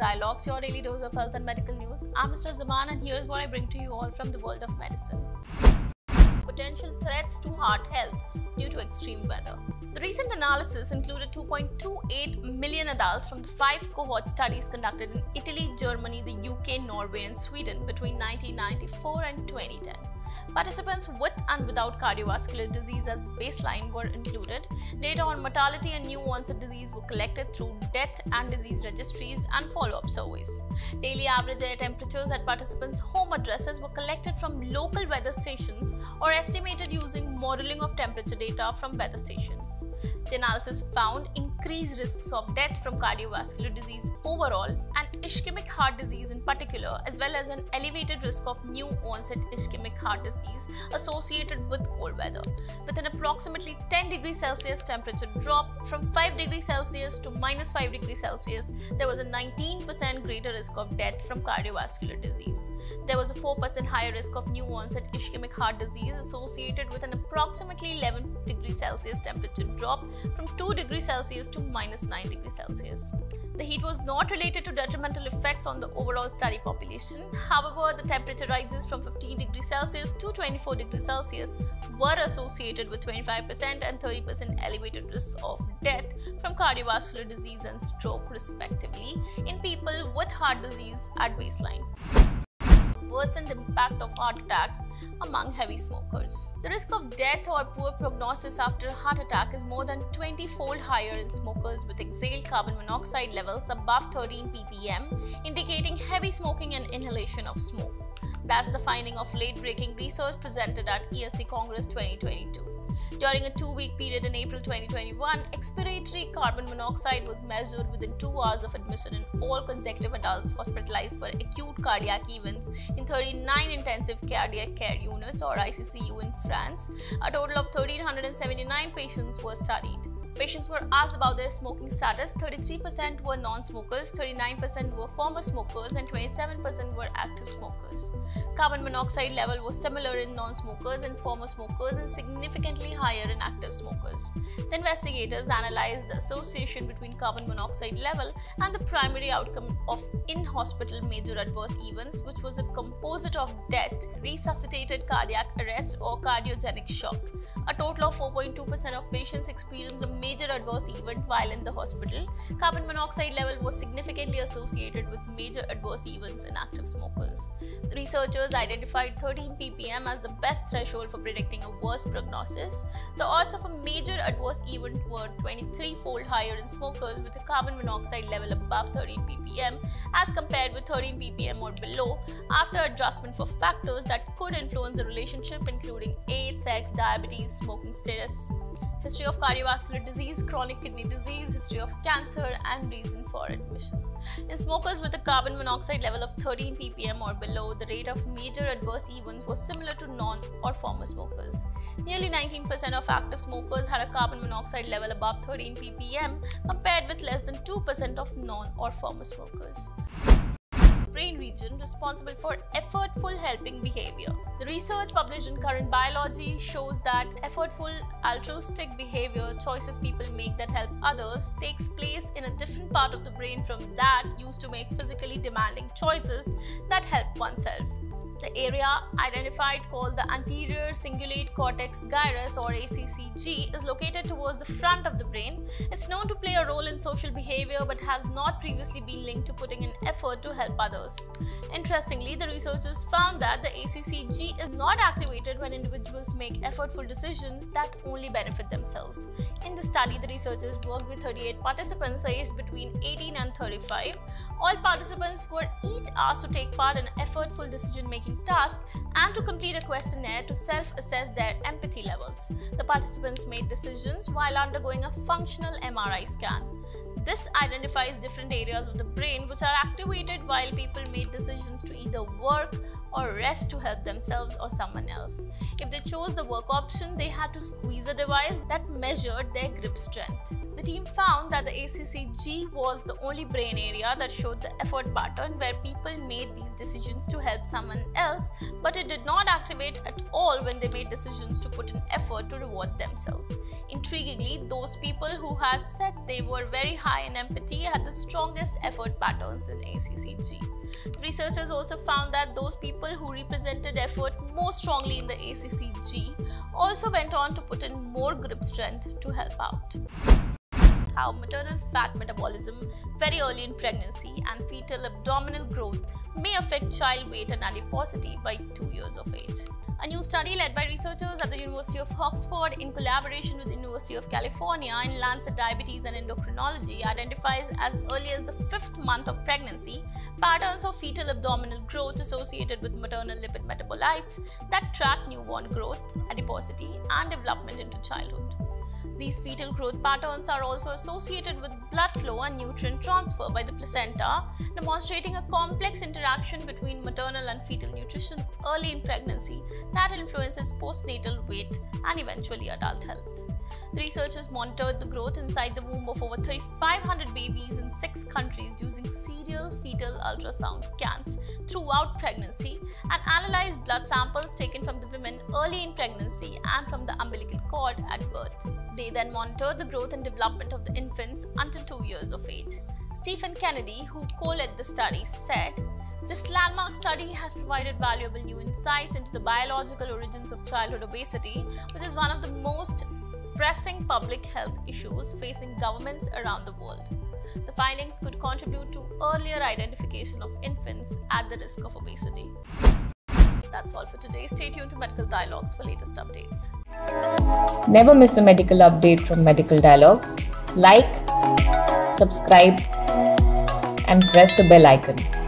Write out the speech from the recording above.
Dialogues, your daily dose of health and medical news. I'm Mr. Zaman, and here's what I bring to you all from the world of medicine. Potential threats to heart health due to extreme weather. The recent analysis included 2.28 million adults from the five cohort studies conducted in Italy, Germany, the UK, Norway, and Sweden between 1994 and 2010. Participants with and without cardiovascular disease as baseline were included. Data on mortality and new onset disease were collected through death and disease registries and follow up surveys. Daily average air temperatures at participants' home addresses were collected from local weather stations or estimated using modeling of temperature data from weather stations. The analysis found increased risks of death from cardiovascular disease overall ischemic heart disease in particular, as well as an elevated risk of new onset ischemic heart disease associated with cold weather, with an approximately 10 degrees Celsius temperature drop from 5 degrees Celsius to minus 5 degrees Celsius. There was a 19% greater risk of death from cardiovascular disease. There was a 4% higher risk of new onset ischemic heart disease associated with an approximately 11 degrees Celsius temperature drop from 2 degrees Celsius to minus 9 degrees Celsius. The heat was not related to detrimental effects on the overall study population. However, the temperature rises from 15 degrees Celsius to 24 degrees Celsius were associated with 25% and 30% elevated risk of death from cardiovascular disease and stroke, respectively, in people with heart disease at baseline worsened impact of heart attacks among heavy smokers. The risk of death or poor prognosis after a heart attack is more than 20 fold higher in smokers with exhaled carbon monoxide levels above 13 ppm, indicating heavy smoking and inhalation of smoke. That's the finding of late breaking research presented at ESC Congress 2022. During a two week period in April 2021, expiratory carbon monoxide was measured within two hours of admission in all consecutive adults hospitalized for acute cardiac events in 39 intensive cardiac care units or ICCU in France. A total of 1,379 patients were studied. Patients were asked about their smoking status. 33% were non smokers, 39% were former smokers, and 27% were active smokers. Carbon monoxide level was similar in non smokers and former smokers and significantly higher in active smokers. The investigators analyzed the association between carbon monoxide level and the primary outcome of in hospital major adverse events, which was a composite of death, resuscitated cardiac arrest, or cardiogenic shock. A total of 4.2% of patients experienced a major adverse event while in the hospital. Carbon monoxide level was significantly associated with major adverse events in active smokers. Researchers identified 13 ppm as the best threshold for predicting a worse prognosis. The odds of a major adverse event were 23 fold higher in smokers with a carbon monoxide level above 13 ppm as compared with 13 ppm or below after adjustment for factors that could influence the relationship including age, sex, diabetes, smoking status, history of cardiovascular disease, chronic kidney disease, history of cancer, and reason for admission. In smokers with a carbon monoxide level of 13 ppm or below, the rate of major adverse events was similar to non or former smokers. Nearly 19% of active smokers had a carbon monoxide level above 13 ppm, compared with less than 2% of non or former smokers brain region responsible for effortful helping behavior. The research published in Current Biology shows that effortful altruistic behavior choices people make that help others takes place in a different part of the brain from that used to make physically demanding choices that help oneself. The area identified called the anterior cingulate cortex gyrus or ACCG is located towards the front of the brain. It's known to play a role in social behavior but has not previously been linked to putting in effort to help others. Interestingly, the researchers found that the ACCG is not activated when individuals make effortful decisions that only benefit themselves. In the study, the researchers worked with 38 participants aged between 18 and 35. All participants were each asked to take part in effortful decision making task and to complete a questionnaire to self assess their empathy levels. The participants made decisions while undergoing a functional MRI scan. This identifies different areas of the brain which are activated while people made decisions to either work or rest to help themselves or someone else. If they chose the work option, they had to squeeze a device that measured their grip strength. The team found that the ACCG was the only brain area that showed the effort pattern where people made these decisions to help someone else, but it did not activate at all when they made decisions to put in effort to reward themselves. Intriguingly, those people who had said they were very high in empathy had the strongest effort patterns in ACCG. Researchers also found that those people who represented effort most strongly in the ACCG also went on to put in more grip strength to help out how maternal fat metabolism very early in pregnancy and fetal abdominal growth affect child weight and adiposity by 2 years of age. A new study led by researchers at the University of Oxford in collaboration with the University of California in Lancet Diabetes and Endocrinology identifies as early as the fifth month of pregnancy patterns of fetal abdominal growth associated with maternal lipid metabolites that track newborn growth, adiposity, and development into childhood. These fetal growth patterns are also associated with blood flow and nutrient transfer by the placenta, demonstrating a complex interaction between maternal and fetal nutrition early in pregnancy that influences postnatal weight and eventually adult health. The researchers monitored the growth inside the womb of over 3,500 babies in six countries using serial fetal ultrasound scans throughout pregnancy and analyzed blood samples taken from the women early in pregnancy and from the umbilical cord at birth. They then monitored the growth and development of the infants until two years of age. Stephen Kennedy, who co led the study, said, this landmark study has provided valuable new insights into the biological origins of childhood obesity, which is one of the most pressing public health issues facing governments around the world. The findings could contribute to earlier identification of infants at the risk of obesity. That's all for today. Stay tuned to Medical Dialogues for latest updates. Never miss a medical update from Medical Dialogues. Like, subscribe, and press the bell icon.